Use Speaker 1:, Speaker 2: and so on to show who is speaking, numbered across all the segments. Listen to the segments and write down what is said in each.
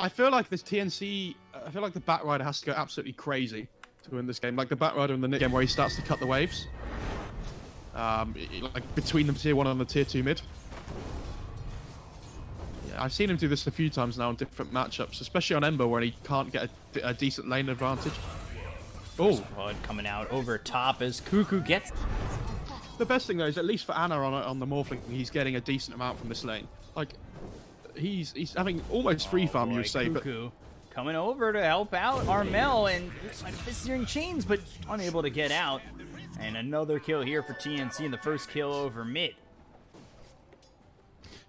Speaker 1: I feel like this TNC. I feel like the Batrider has to go absolutely crazy to win this game. Like the Batrider in the Nick game where he starts to cut the waves. Um, like between the tier one and the tier two mid. Yeah, I've seen him do this a few times now in different matchups, especially on Ember where he can't get a, a decent lane advantage.
Speaker 2: Oh, coming out over top as Kuku gets.
Speaker 1: The best thing though is at least for Ana on on the Morphling, he's getting a decent amount from this lane. Like he's he's having almost free oh, farm,
Speaker 2: oh,
Speaker 1: you would say,
Speaker 2: Kuku. but coming over to help out Armel and looks Fissure chains, but unable to get out. And another kill here for TNC and the first kill over mid.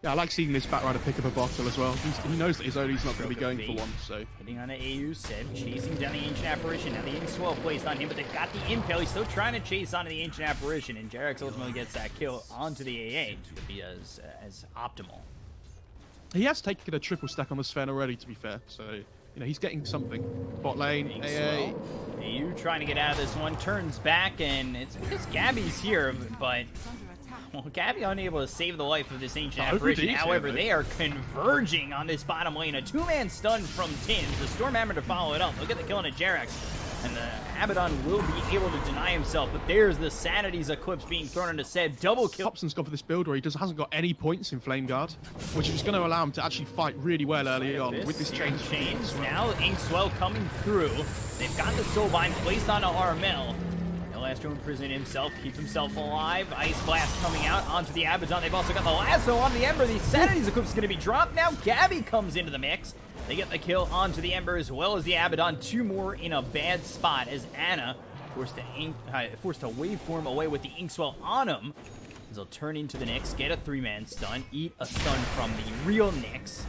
Speaker 1: Yeah, I like seeing this Batrider pick up a bottle as well. He's, he knows that his OD's not going to be going for one, so...
Speaker 2: Hitting on an AU, Seb chasing down the Ancient Apparition. Now the Inkswell placed on him, but they've got the Impale. He's still trying to chase onto the Ancient Apparition, and Jerax ultimately gets that kill onto the AA to be as, as optimal.
Speaker 1: He has taken a triple stack on the Sven already, to be fair, so... You know, he's getting something. Bot lane, AA.
Speaker 2: AU trying to get out of this one, turns back, and it's because Gabby's here, but well, Gabby unable to save the life of this ancient oh, apparition. However, they are converging on this bottom lane. A two-man stun from Tims. The Stormhammer to follow it up. Look at the kill on a Jerax. And the Abaddon will be able to deny himself, but there's the Sanity's Eclipse being thrown into Seb. Double kill.
Speaker 1: Topson's gone for this build where he just hasn't got any points in Flame Guard, which is going to allow him to actually fight really well early on with this chain.
Speaker 2: Chains. Now Inkswell coming through. They've got the Soulbind placed onto Armel. To imprison himself, keep himself alive. Ice Blast coming out onto the Abaddon. They've also got the lasso on the Ember. The Sanity's is going to be dropped. Now Gabby comes into the mix. They get the kill onto the Ember as well as the Abaddon. Two more in a bad spot as Anna forced to, ink, uh, forced to waveform away with the Inkswell on him. As they'll turn into the Nyx, get a three-man stun, eat a stun from the real Nyx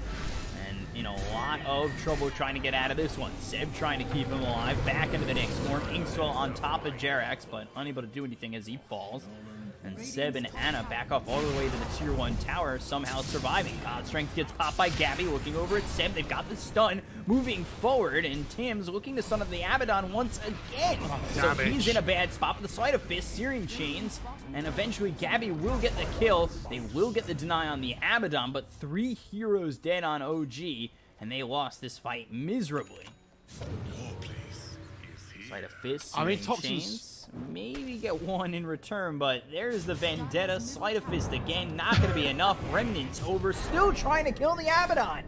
Speaker 2: in a lot of trouble trying to get out of this one. Seb trying to keep him alive. Back into the Nyx form. Inkswell on top of Jerax, but unable to do anything as he falls. And Seb and Anna back off all the way to the tier 1 tower, somehow surviving. God Strength gets popped by Gabby, looking over at Seb. They've got the stun, moving forward, and Tim's looking to stun up the Abaddon once again. Oh, so he's in a bad spot with the Sleight of Fist, Searing Chains, and eventually Gabby will get the kill. They will get the deny on the Abaddon, but three heroes dead on OG, and they lost this fight miserably. Oh, Sleight of Fist, I mean, Chains maybe get one in return, but there's the Vendetta. Sleight of Fist again, not going to be enough. Remnants over, still trying to kill the Abaddon.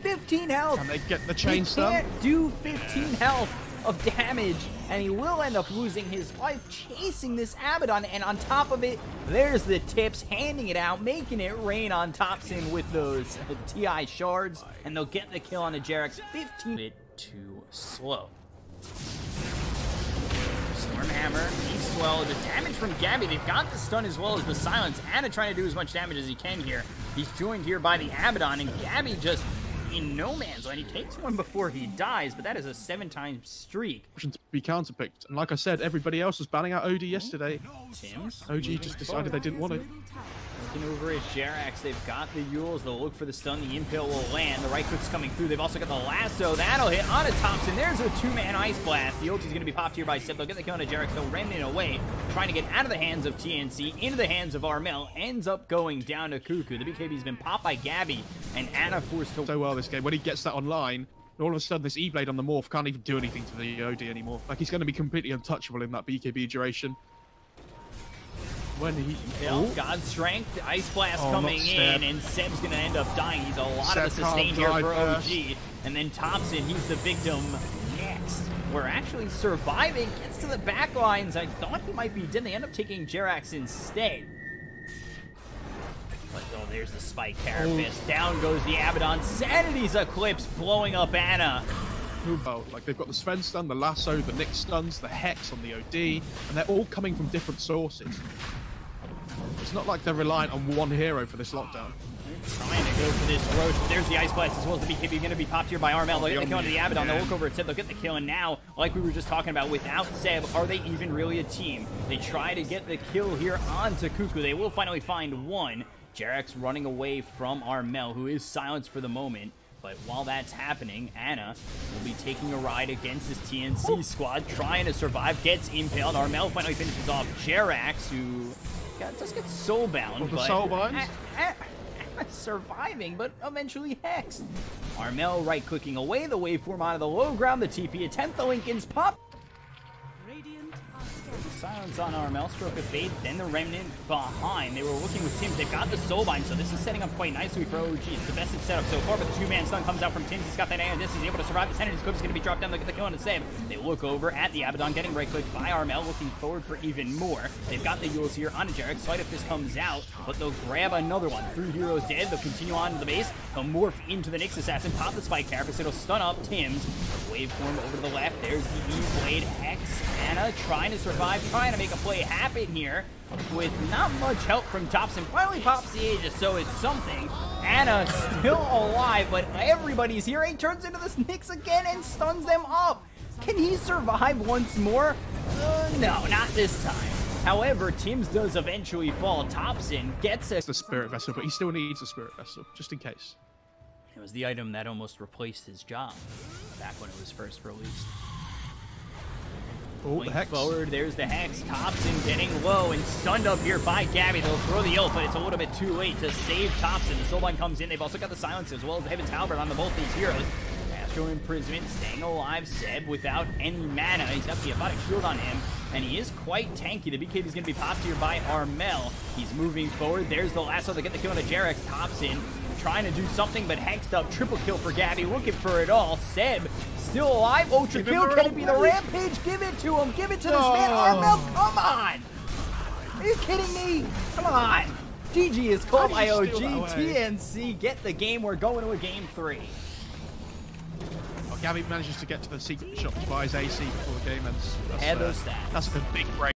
Speaker 2: 15 health.
Speaker 1: Can they get the chain
Speaker 2: He can't do 15 health of damage, and he will end up losing his life chasing this Abaddon, and on top of it, there's the tips, handing it out, making it rain on Topson with those TI shards, and they'll get the kill on the Jerax 15 bit too slow. Stormhammer, Inkswell, the damage from Gabby, they've got the stun as well as the silence. Ana trying to do as much damage as he can here. He's joined here by the Abaddon, and Gabby just in no man's land. He takes one before he dies, but that is a seven-time streak.
Speaker 1: To be counterpicked, and like I said, everybody else was banning out OD yesterday.
Speaker 2: Tim's?
Speaker 1: OG just decided they didn't want it.
Speaker 2: Looking over at Jerax, they've got the Euls. They'll look for the stun. The Impale will land. The right click's coming through. They've also got the lasso. That'll hit on a Topson. There's a two-man Ice Blast. The ulti's going to be popped here by Seb. They'll get the kill on Jerax. They'll Remnant away, trying to get out of the hands of TNC, into the hands of Armel. Ends up going down to Kuku. The BKB's been popped by Gabby, and Ana forced to...
Speaker 1: So well this game. When he gets that online, all of a sudden this E-Blade on the Morph can't even do anything to the OD anymore. Like, he's going to be completely untouchable in that BKB duration
Speaker 2: when he oh. God strength, ice blast oh, coming in, and Seb's gonna end up dying. He's a lot Seb of the sustain here for OG, and then Topson, he's the victim next. We're actually surviving, gets to the back lines. I thought he might be dead. They end up taking Jerax instead. But oh, there's the spike carapace. Oh. Down goes the Abaddon. Sanity's Eclipse blowing up Anna.
Speaker 1: Oh, like they've got the Sven stun, the lasso, the Nyx stuns, the Hex on the OD, and they're all coming from different sources. It's not like they're reliant on one hero for this lockdown.
Speaker 2: Trying to go for this Roche. There's the Ice Blast as well as the BKB going to be popped here by Armel. Look at the kill the Abaddon. They'll look over at Seb. They'll get the kill. And now, like we were just talking about, without Seb, are they even really a team? They try to get the kill here onto Kuku. They will finally find one. Jerax running away from Armel, who is silenced for the moment. But while that's happening, Anna will be taking a ride against this TNC squad, trying to survive, gets impaled. Armel finally finishes off Jerax, who got, does get soulbound.
Speaker 1: Well, the soulbound?
Speaker 2: surviving, but eventually hexed. Armel right clicking away the waveform out of the low ground. The TP attempt, the Linkens pop. Silence on Armel, stroke of fate, then the remnant behind. They were working with Tims. They've got the Soulbind, so this is setting up quite nicely for OG. It's the best it's set up so far, but the two-man stun comes out from Tims. He's got that and this He's able to survive. The Sanity's Eclipse is going to be dropped down. Look at the kill on the save. They look over at the Abaddon, getting right clicked by Armel, looking forward for even more. They've got the Euls here on a Jerax. Slight if this comes out, but they'll grab another one. Three heroes dead. They'll continue on to the base. They'll morph into the Nyx Assassin, pop the Spike Carapace. It'll stun up Tims. Waveform over to the left. There's the E-Blade. Trying to survive, trying to make a play happen here with not much help from Topson. Finally pops the Aegis, so it's something. Anna still alive, but everybody's here. He turns into the Nyx again and stuns them up. Can he survive once more? Uh, no, not this time. However, Tims does eventually fall. Topson gets a
Speaker 1: the spirit vessel, but he still needs a spirit vessel just in case.
Speaker 2: It was the item that almost replaced his job back when it was first released.
Speaker 1: Oh, hex.
Speaker 2: forward, there's the Hex. Topson getting low and stunned up here by Gabby. They'll throw the ult, but it's a little bit too late to save Topson. The Soulbind comes in. They've also got the Silence as well as the Heaven's Halberd on the both these heroes. Astral Imprisonment staying alive. Seb without any mana. He's got the Aphotic Shield on him, and he is quite tanky. The BKB is going to be popped here by Armel. He's moving forward. There's the lasso. They get the kill on the Jerax. Topson trying to do something, but hexed up. Triple kill for Gabby, looking for it all. Seb still alive. Ultra
Speaker 1: Give
Speaker 2: kill. Can it be the
Speaker 1: rampage.
Speaker 2: Give it to him. Give it to this man. Armel, come on. Are you kidding me? Come on. GG is called
Speaker 1: How
Speaker 2: by OG.
Speaker 1: steal that away?
Speaker 2: TNC get the game. We're going to a game three.
Speaker 1: Oh, Gabby manages to get to the secret shop to buy his AC before the game ends. That's, uh. That's a big break.